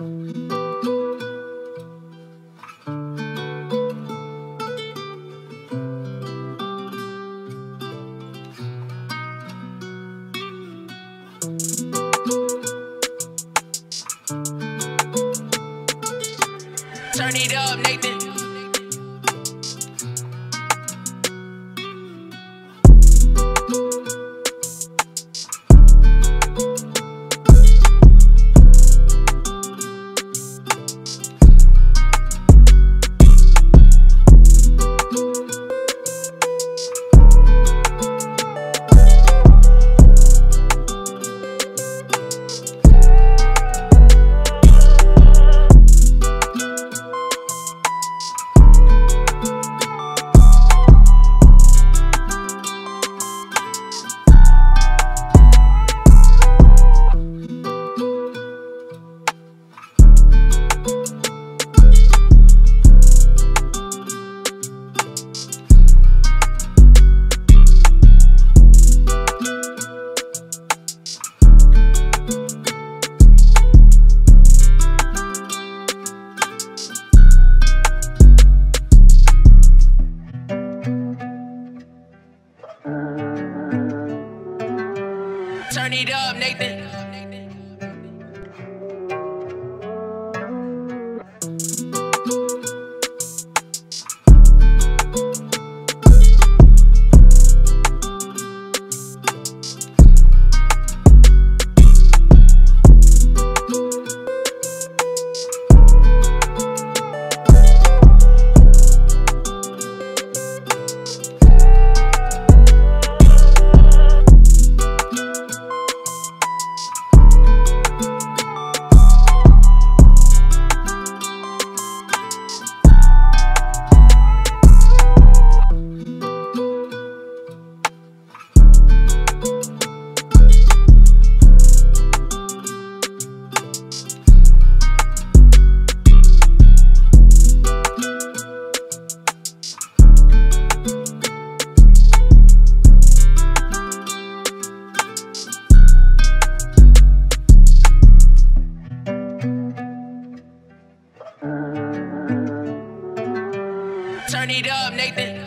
Turn it up, Nathan. Turn it up, Nathan. it up, Nathan.